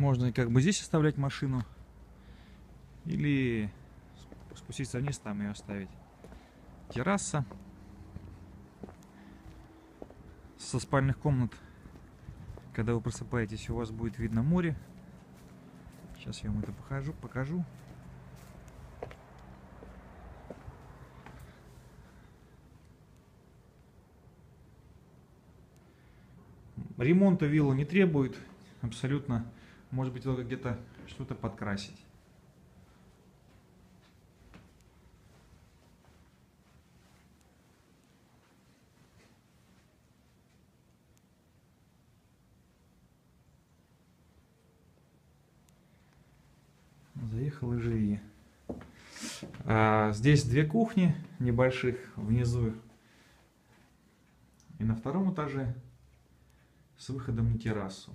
Можно как бы здесь оставлять машину. Или спуститься вниз, там ее оставить. Терраса. Со спальных комнат, когда вы просыпаетесь, у вас будет видно море. Сейчас я вам это покажу. покажу. Ремонта вилла не требует абсолютно. Может быть, только где-то что-то подкрасить. Заехал и живи. А, здесь две кухни небольших внизу и на втором этаже с выходом на террасу.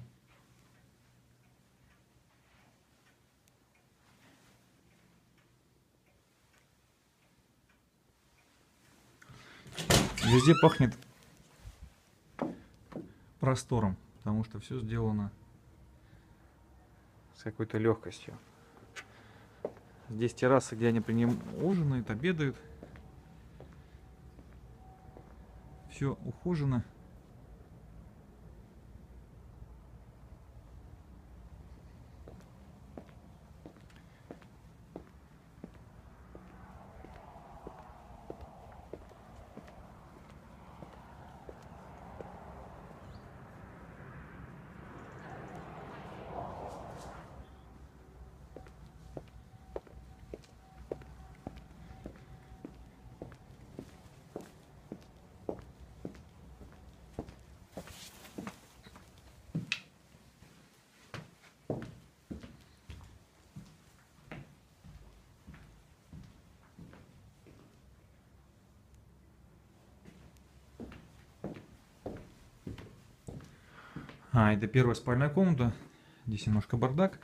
Везде пахнет простором, потому что все сделано с какой-то легкостью. Здесь терраса, где они при ужинают, обедают. Все ухожено. А, это первая спальная комната. Здесь немножко бардак.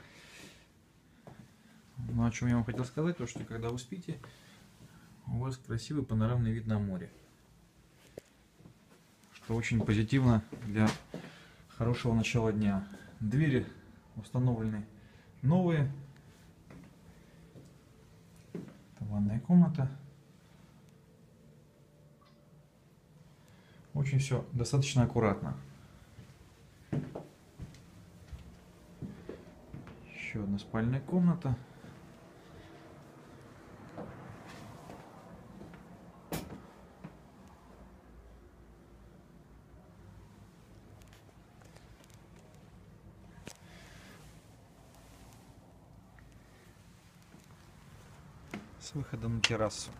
Но о чем я вам хотел сказать, то что когда вы спите, у вас красивый панорамный вид на море. Что очень позитивно для хорошего начала дня. Двери установлены новые. Это ванная комната. Очень все достаточно аккуратно. Еще одна спальная комната. С выходом на террасу.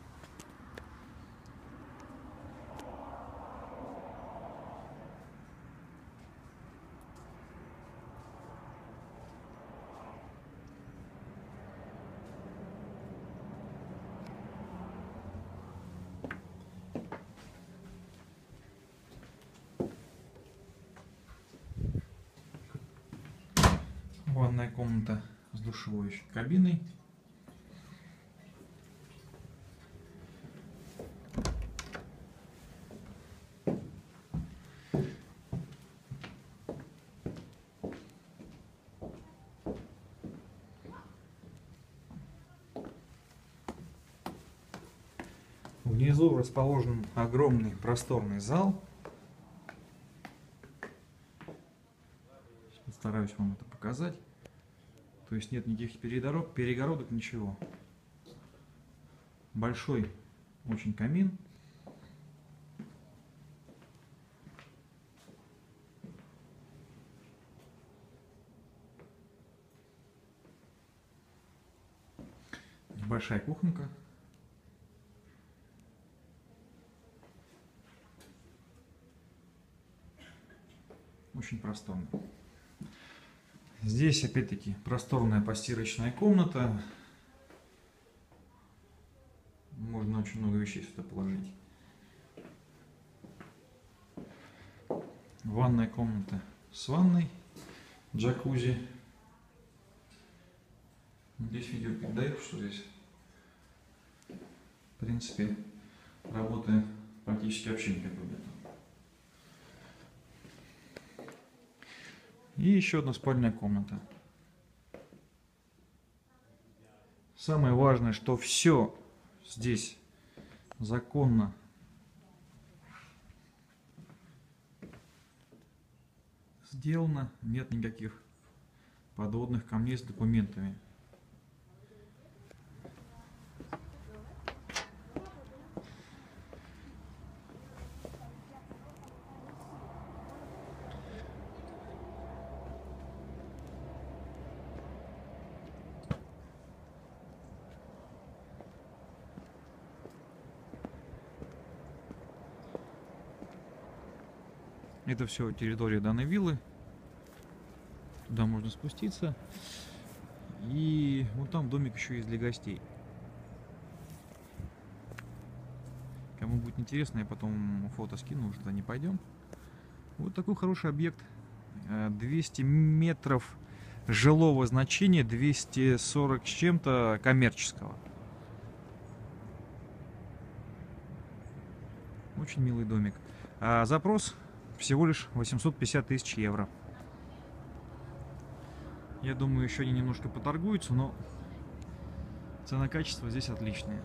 Ванная комната с душевой кабиной. Внизу расположен огромный просторный зал. Постараюсь вам это показать. То есть нет никаких перегородок, перегородок, ничего. Большой очень камин. Большая кухонка. Очень просторно. Здесь опять-таки просторная постирочная комната. Можно очень много вещей сюда положить. Ванная комната с ванной, джакузи. Здесь видео передает, что здесь в принципе работает практически вообще никакой нет. И еще одна спальная комната. Самое важное, что все здесь законно. Сделано, нет никаких подводных камней с документами. Это все территория данной виллы. Туда можно спуститься. И вот там домик еще есть для гостей. Кому будет интересно, я потом фото скину, уже туда не пойдем. Вот такой хороший объект. Э, 200 метров жилого значения, 240 с чем-то коммерческого. Очень милый домик. А запрос всего лишь 850 тысяч евро. Я думаю, еще они немножко поторгуются, но цена-качество здесь отличная.